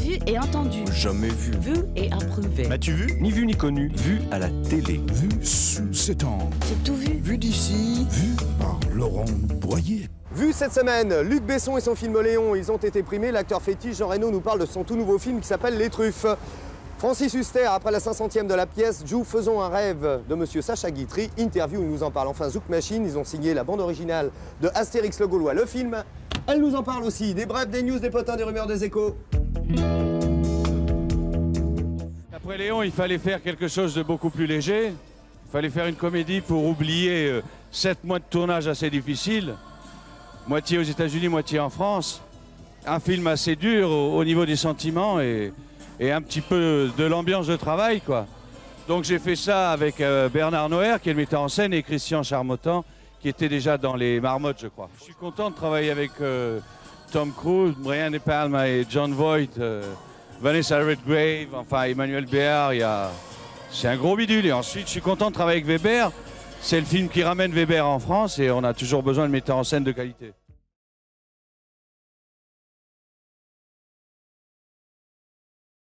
Vu et entendu. Jamais vu. Vu et approuvé. M'as-tu vu Ni vu ni connu. Vu à la télé. Vu sous cet angle. C'est tout vu. Vu d'ici. Vu par Laurent Boyer. Vu cette semaine, Luc Besson et son film Léon, ils ont été primés. L'acteur fétiche Jean Reno nous parle de son tout nouveau film qui s'appelle Les Truffes. Francis Huster, après la 500e de la pièce, joue Faisons un rêve de Monsieur Sacha Guitry. Interview, il nous en parle. Enfin, Zouk Machine, ils ont signé la bande originale de Astérix le Gaulois, le film. Elle nous en parle aussi. Des brefs, des news, des potins, des rumeurs, des échos. Après Léon, il fallait faire quelque chose de beaucoup plus léger. Il fallait faire une comédie pour oublier euh, sept mois de tournage assez difficiles. Moitié aux États-Unis, moitié en France. Un film assez dur au, au niveau des sentiments et, un petit peu de l'ambiance de travail, quoi. Donc j'ai fait ça avec euh, Bernard Noër, qui est le metteur en scène, et Christian Charmotan, qui était déjà dans les marmottes, je crois. Je suis content de travailler avec euh, Tom Cruise, Brian De Palma et John Voight, euh, Vanessa Redgrave, enfin Emmanuel Béard, c'est un gros bidule. Et ensuite, je suis content de travailler avec Weber. C'est le film qui ramène Weber en France et on a toujours besoin de metteurs en scène de qualité.